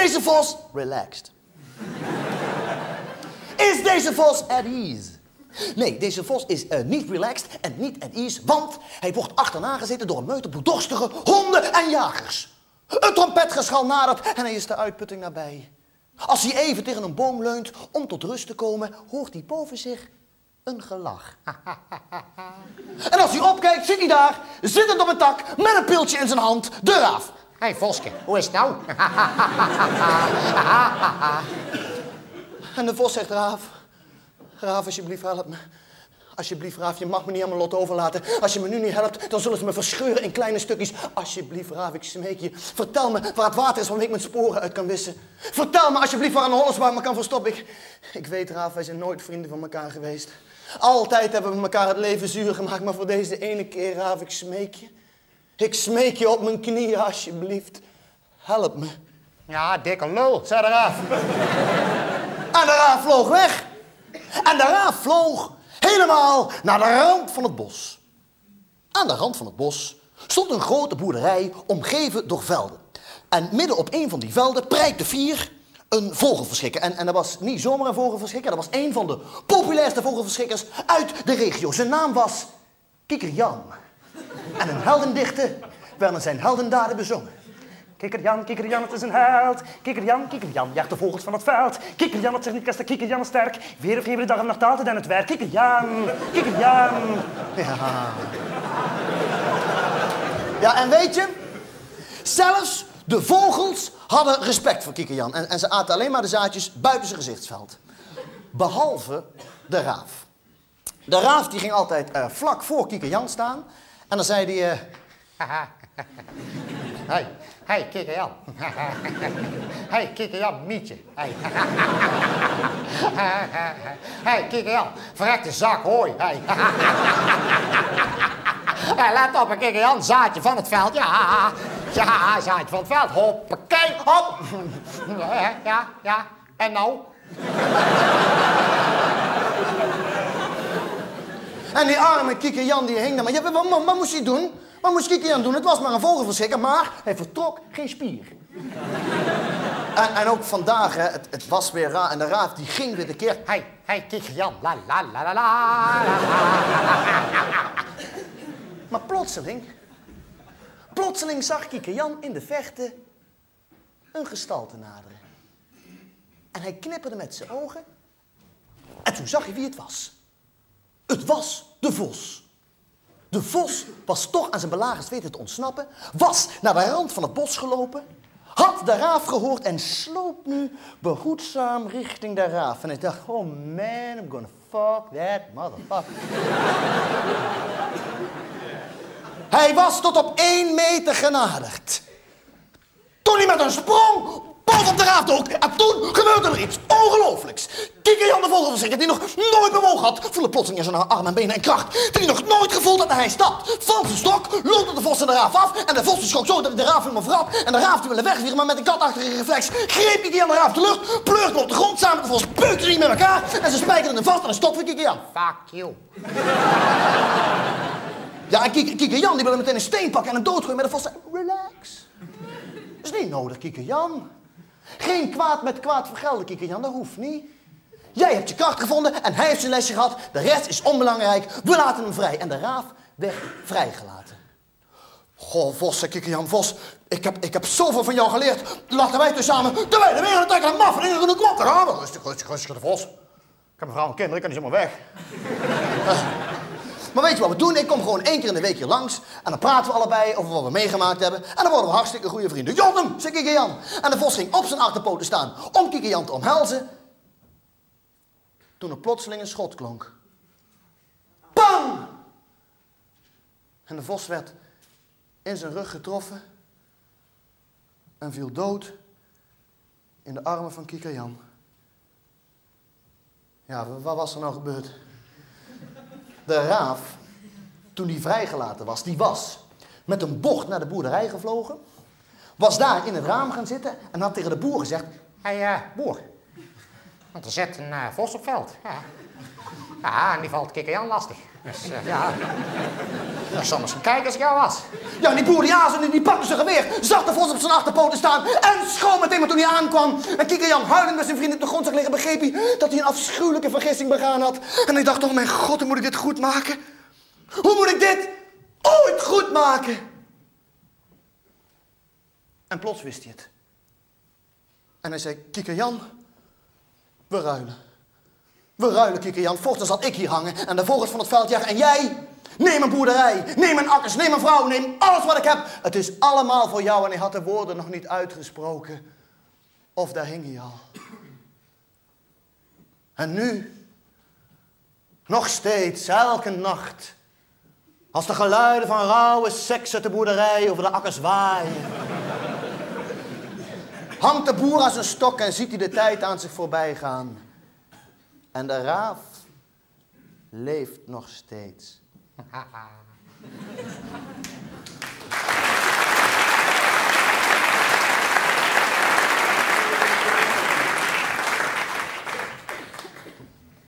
deze vos relaxed? Is deze vos at ease? Nee, deze vos is eh, niet relaxed en niet at ease, want hij wordt achterna gezeten door een meute bloeddorstige honden en jagers. Een trompetgeschal nadert en hij is de uitputting nabij. Als hij even tegen een boom leunt om tot rust te komen, hoort hij boven zich een gelach. en als hij opkijkt, ziet hij daar, zittend op een tak, met een piltje in zijn hand, de raaf. Hé, hey, Voske, hoe is het nou? en de vos zegt, raaf, raaf, alsjeblieft, help me. Alsjeblieft, Raaf, je mag me niet aan mijn lot overlaten. Als je me nu niet helpt, dan zullen ze me verscheuren in kleine stukjes. Alsjeblieft, Raaf, ik smeek je. Vertel me waar het water is waarmee ik mijn sporen uit kan wissen. Vertel me alsjeblieft waar een hollersbaan me kan verstoppen. Ik, ik weet, Raaf, wij zijn nooit vrienden van elkaar geweest. Altijd hebben we elkaar het leven zuur gemaakt, maar voor deze ene keer, Raaf, ik smeek je. Ik smeek je op mijn knieën, alsjeblieft. Help me. Ja, dikke lul, zei de raaf. En de raaf vloog weg. En de raaf vloog helemaal naar de rand van het bos. Aan de rand van het bos stond een grote boerderij omgeven door velden. En midden op een van die velden prijkte vier een vogelverschrikker. En, en dat was niet zomaar een vogelverschrikker, dat was een van de populairste vogelverschrikkers uit de regio. Zijn naam was Kikker Jan. En een heldendichte werden zijn heldendaden bezongen. Kikkerjan, Kikkerjan, het is een held. Kikkerjan, Kikkerjan, jaagt de vogels van het veld. Kikkerjan, het zegt niet kasten, Kikkerjan is sterk. Weer of geen dag en nacht altijd aan het werk. Kikkerjan, Kikkerjan. Ja. Ja, en weet je, zelfs de vogels hadden respect voor Kikkerjan. En, en ze aten alleen maar de zaadjes buiten zijn gezichtsveld. Behalve de raaf. De raaf die ging altijd uh, vlak voor Kikkerjan staan. En dan zei hij... Uh, hey, hey, Jan. hey, Jan, Mietje. Hey. hey, Jan, verrekte zak hooi. Hey. hey, let op, Jan, zaadje van het veld. Ja, ja, zaadje van het veld. Hoppakee, hop. ja, ja, en nou? En die arme Jan die hing daar. Maar ja, wat, wat moest hij doen? Wat moest ik aan doen? Het was maar een vogelverschrikker, maar hij vertrok geen spier. en, en, ook vandaag, hè, het, het, was weer raar. En de raaf die ging weer de keer. Hey, hey, Jan, la la la la la. maar plotseling, plotseling zag Jan in de vechten een gestalte naderen. En hij knipperde met zijn ogen. En toen zag hij wie het was. Het was de vos. De vos was toch aan zijn belagers weten te ontsnappen, was naar de rand van het bos gelopen, had de raaf gehoord en sloop nu behoedzaam richting de raaf. En ik dacht, oh man, I'm gonna fuck that motherfucker. hij was tot op één meter genaderd. Toen hij met een sprong op de raafdolk. En toen gebeurde er iets ongelooflijks. Kijk Jan de vogelverschrikker, die nog nooit bewogen had, voelde plotseling in zijn armen en benen en kracht. Die nog nooit gevoeld had en hij stapt van zijn stok, loopt de vos en de raaf af. En de vos schrok zo dat hij de raaf helemaal verrap. En de raaf die wilde wegvieren, maar met een katachtige reflex greep Kiki Jan de raaf de lucht, pleurde hem op de grond, samen de vos beukte die met elkaar. En ze spijkerden hem vast aan een stok van Kiki Jan. Fuck you. Ja, en Kiki Jan die wilde meteen een steen pakken en hem doodgooien met de vos. Relax. Dat is niet nodig, Kiki Jan. Geen kwaad met kwaad vergelden, Kikkerjan, dat hoeft niet. Jij hebt je kracht gevonden en hij heeft zijn lesje gehad. De rest is onbelangrijk. We laten hem vrij. En de raaf werd vrijgelaten. Goh, Vos, zei Kikkerjan, Vos, ik heb, ik heb zoveel van jou geleerd. Laten wij dus samen de wijde wereld trekken en maffen in de klok. Gaan. Rustig, rustig, rustig, de Vos. Ik heb een vrouw en kinderen, ik kan niet zomaar weg. Maar weet je wat we doen? Ik kom gewoon één keer in de week hier langs. En dan praten we allebei over wat we meegemaakt hebben. En dan worden we hartstikke goede vrienden. Jotem, zei Jan. En de vos ging op zijn achterpoten staan om Jan te omhelzen. Toen er plotseling een schot klonk. Bam! En de vos werd in zijn rug getroffen. En viel dood in de armen van Jan. Ja, wat was er nou gebeurd? De raaf, toen die vrijgelaten was, die was met een bocht naar de boerderij gevlogen, was daar in het raam gaan zitten en had tegen de boer gezegd, hé hey, uh, boer, want er zit een uh, vos op veld. Ja. Ja, en die valt Kikker Jan lastig. Dus eh, ja, ja, soms gaan kijken als ik jou was. Ja, die boer die aarzelde, die pakte zijn geweer, zag de vos op zijn achterpoten staan en schoon meteen maar toen hij aankwam. En Kikkerjan, huilend met zijn vrienden op de grond zag liggen, begreep hij dat hij een afschuwelijke vergissing begaan had. En hij dacht, oh mijn god, hoe moet ik dit goed maken? Hoe moet ik dit ooit goed maken? En plots wist hij het. En hij zei, Kikkerjan, we ruilen. We ruilen, Kikkerjan. Voortaan zal ik hier hangen en de vogels van het veld jagen. En jij, neem een boerderij, neem een akkers, neem een vrouw, neem alles wat ik heb. Het is allemaal voor jou. En hij had de woorden nog niet uitgesproken. Of daar hing hij al. En nu, nog steeds, elke nacht, als de geluiden van rauwe seks uit de boerderij over de akkers waaien. Hangt de boer aan zijn stok en ziet hij de tijd aan zich voorbij gaan. En de raaf leeft nog steeds.